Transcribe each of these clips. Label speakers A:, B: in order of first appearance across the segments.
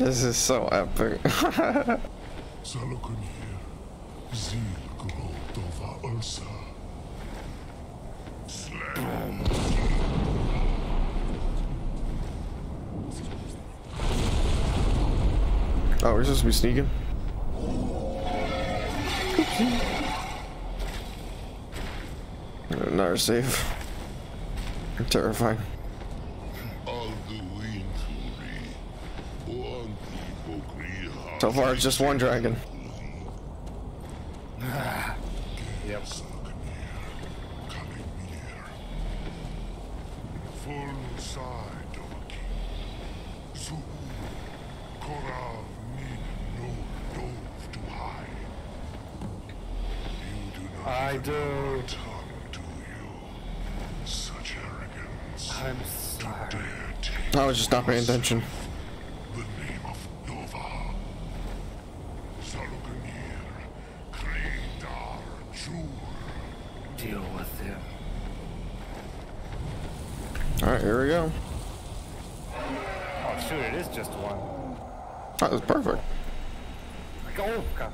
A: This is so epic. Oh, we're supposed to be sneaking? Not safe. I'm terrified. So far, it's just one dragon.
B: yep. I do. I'm sorry.
A: I was just not paying attention.
B: Deal with him.
A: Alright, here we go.
B: Oh shoot, it is just one.
A: That was perfect.
B: Oh god.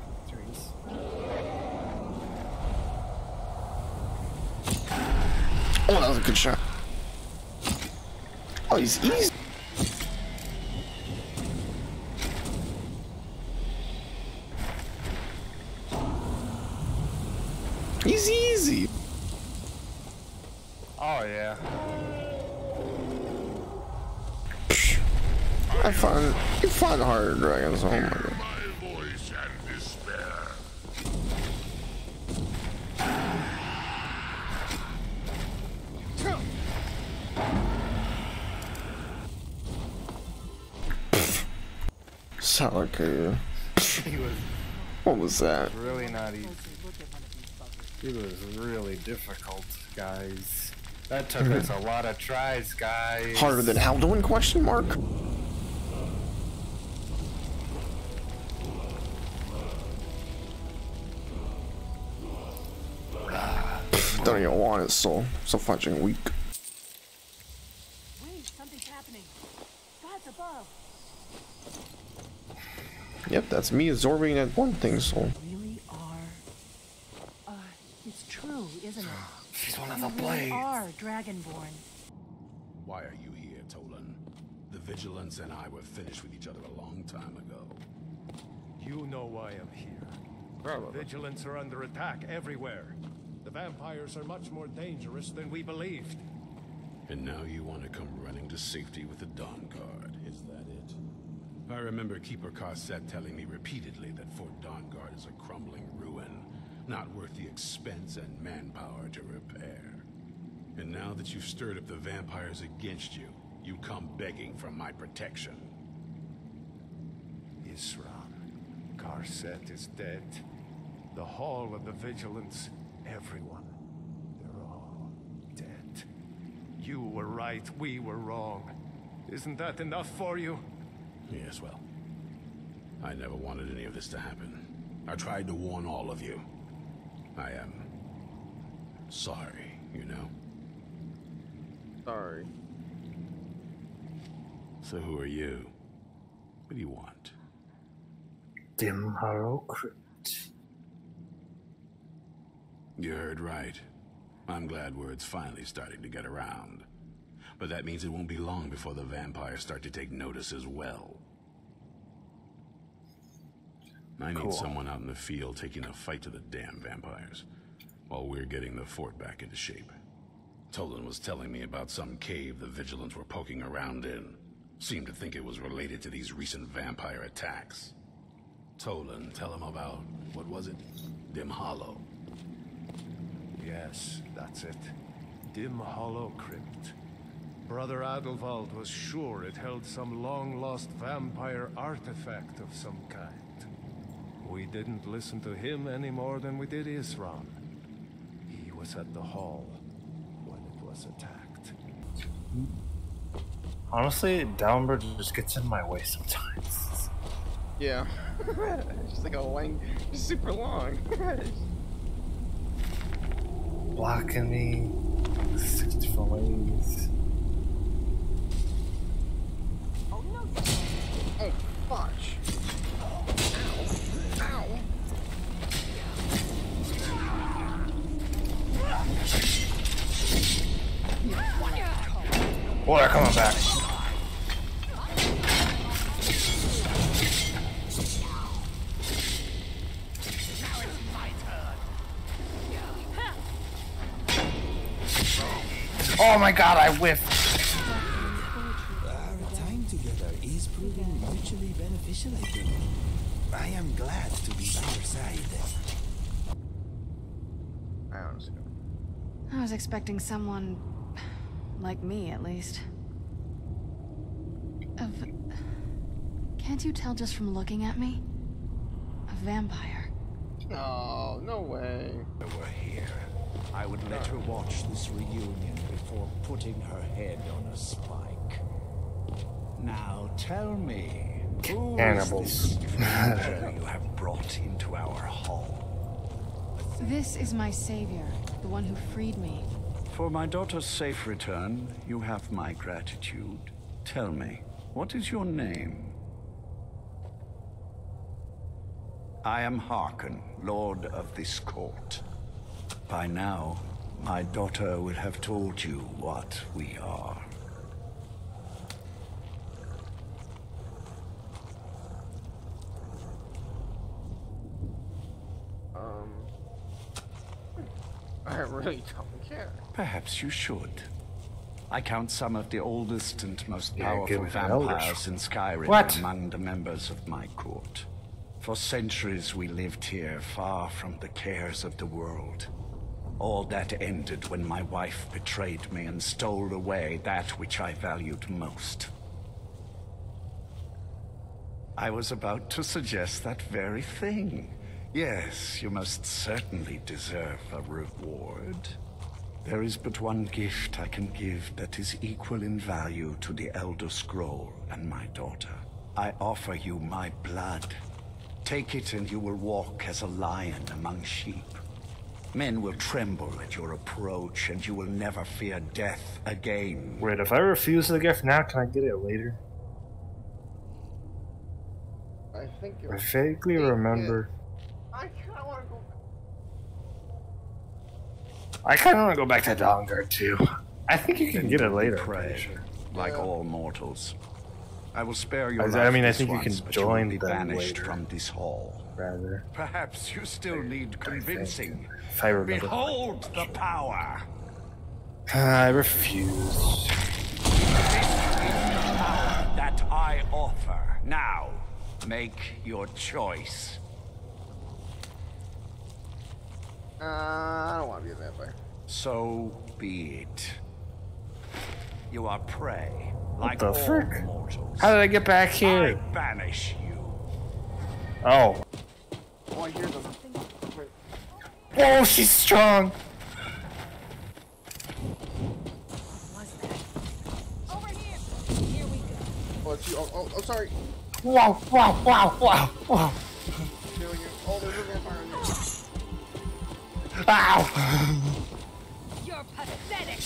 A: Oh, that was a good shot. Oh, he's easy. He's easy.
B: Oh yeah.
A: I find you find harder dragons. Oh my god. Solitaire. What was that?
B: really not easy. It was really difficult, guys. That took us a lot of tries, guys.
A: Harder than Alduin? Question mark. Don't even want it, so so fucking weak.
C: Wait, something's happening. God's above.
A: Yep, that's me absorbing that one thing, so
C: Really are. Uh, it's true, isn't it?
B: She's one of
C: You
B: the
C: really
B: blades.
C: are Dragonborn.
D: Why are you here, Tolan? The Vigilants and I were finished with each other a long time ago.
E: You know why I'm here.
B: Probably.
E: Vigilants are under attack everywhere. Vampires are much more dangerous than we believed.
D: And now you want to come running to safety with the Dawnguard, is that it? I remember Keeper Carcette telling me repeatedly that Fort Dawnguard is a crumbling ruin, not worth the expense and manpower to repair. And now that you've stirred up the vampires against you, you come begging for my protection.
E: Isran, Carcette is dead. The Hall of the Vigilance, everyone. They're all dead. You were right, we were wrong. Isn't that enough for you?
D: Yes, well, I never wanted any of this to happen. I tried to warn all of you. I am sorry, you know?
A: sorry.
D: So who are you? What do you want?
B: Dimhollow Crypt.
D: You heard right. I'm glad word's finally starting to get around. But that means it won't be long before the vampires start to take notice as well. I need
B: Cool.
D: someone out in the field taking a fight to the damn vampires, while we're getting the fort back into shape. Tolan was telling me about some cave the Vigilants were poking around in. Seemed to think it was related to these recent vampire attacks. Tolan, tell him about, what was it? Dimhollow.
E: Yes, that's it. Dimhollow Crypt. Brother Adalvald was sure it held some long-lost vampire artifact of some kind. We didn't listen to him any more than we did Isran. He was at the hall when it was attacked.
B: Honestly, Downbird just gets in my way sometimes.
A: Yeah. just like a lang, super long.
B: Blocking me. Six different ways.
C: Oh no!
A: Oh, Fudge. Ow. Ow.
F: Oh, they're coming back. Oh my god, I whiffed.
G: Our time together is proving mutually beneficial, I think. I am glad to be by your side.
A: I honestly don't.
H: I was expecting someone like me, at least. Of. Can't you tell just from looking at me? A vampire.
A: Oh, no way.
G: Were here. I would let her watch this reunion before putting her head on a spike. Now tell me, who is
F: Cannibals.
G: this stranger you have brought into our hall?
H: This is my savior, the one who freed me.
I: For my daughter's safe return, you have my gratitude. Tell me, what is your name? I am Harkon, Lord of this court. By now, my daughter will have told you what we are.
A: Um. I really don't care.
I: Perhaps you should. I count some of the oldest and most powerful
F: give it an elder.
I: vampires in Skyrim
F: What?
I: among the members of my court. For centuries we lived here, far from the cares of the world. All that ended when my wife betrayed me and stole away that which I valued most. I was about to suggest that very thing. Yes, you most certainly deserve a reward. There is but one gift I can give that is equal in value to the Elder Scroll and my daughter. I offer you my blood. Take it and you will walk as a lion among sheep. Men will tremble at your approach and you will never fear death again.
F: Wait, if I refuse the gift now, can I get it later?
A: I think it
F: I vaguely remember.
A: I kinda wanna go.
F: I kind of want to go back to Dawnguard too. I think you can get it later. I'm
I: Pray,
F: sure.
I: like
A: Yeah.
I: all mortals. I will spare you.
F: I- I mean, I think you can join
I: will be banished
F: later.
I: from this hall.
F: Rather,
I: Perhaps you still need convincing.
F: if I remember.
I: Behold the power!
F: I refuse.
I: Power that I offer. Now, make your choice.
A: Uh, I don't want to be a vampire.
I: So be it. You are prey, like
F: the
I: all
F: frick?
I: mortals.
F: How did I get back
I: I
F: here?
I: banish you.
F: Oh.
A: Oh, I hear them. Wait.
F: Whoa, she's strong.
A: Oh. Oh, oh, oh sorry.
F: Wow, wow, wow, wow, wow.
A: Doing. Oh, there's a vampire in there.
F: Ow.
C: You're pathetic.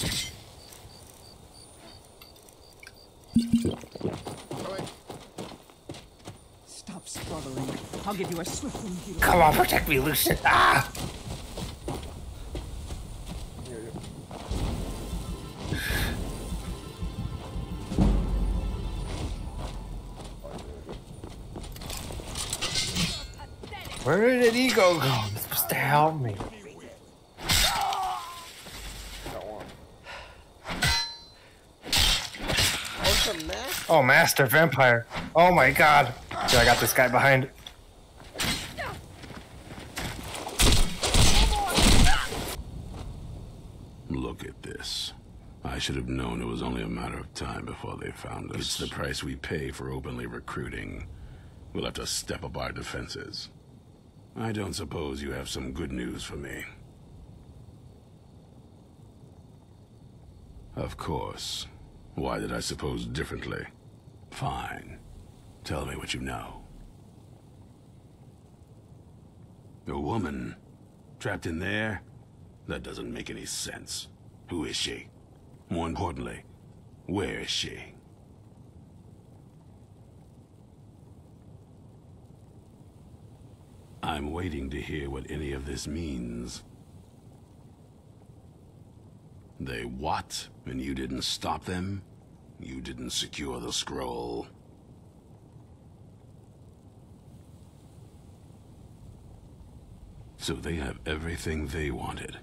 A: Oh, wait.
C: Stop struggling. I'll give you a swift beautiful.
F: Come on, protect me, Lucian. Ah. Where did Ego go? It's supposed to help me.
A: Oh?
F: Oh, Master Vampire. Oh my god. Dude, I got this guy behind.
D: Look at this. I should have known it was only a matter of time before they found us. It's the price we pay for openly recruiting. We'll have to step up our defenses. I don't suppose you have some good news for me. Of course. Why did I suppose differently? Fine. Tell me what you know. A woman? Trapped in there? That doesn't make any sense. Who is she? More importantly, where is she? I'm waiting to hear what any of this means. They what? And you didn't stop them? You didn't secure the scroll? So they have everything they wanted,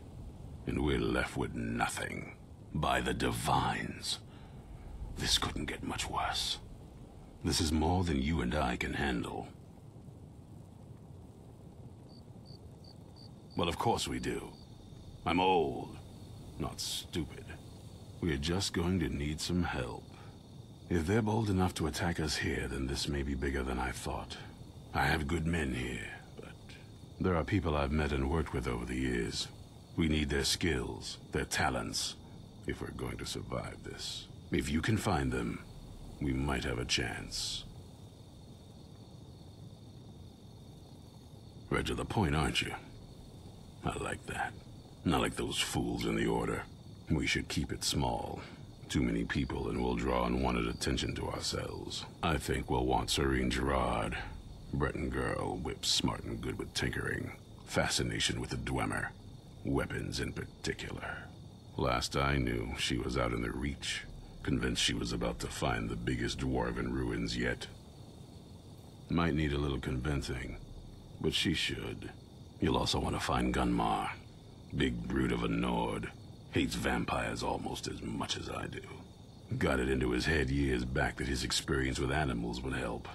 D: and we're left with nothing. By the Divines. This couldn't get much worse. This is more than you and I can handle. Well, of course we do. I'm old, not stupid. We're just going to need some help. If they're bold enough to attack us here, then this may be bigger than I thought. I have good men here, but there are people I've met and worked with over the years. We need their skills, their talents, if we're going to survive this. If you can find them, we might have a chance. Right to the point, aren't you? I like that. Not like those fools in the Order. We should keep it small. Too many people and we'll draw unwanted attention to ourselves. I think we'll want Sorine Jurard. Breton girl, whip smart and good with tinkering. Fascination with the Dwemer. Weapons in particular. Last I knew, she was out in the Reach, convinced she was about to find the biggest dwarven ruins yet. Might need a little convincing, but she should. You'll also want to find Gunmar. Big brute of a Nord. Hates vampires almost as much as I do. Got it into his head years back that his experience with animals would help.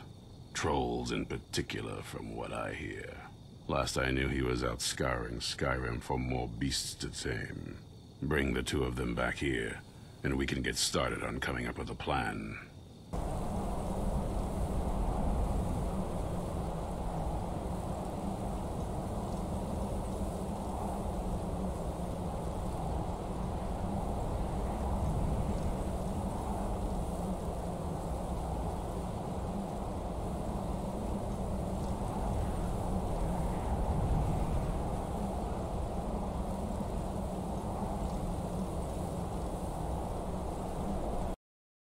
D: Trolls in particular, from what I hear. Last I knew he was out scouring Skyrim for more beasts to tame. Bring the two of them back here, and we can get started on coming up with a plan.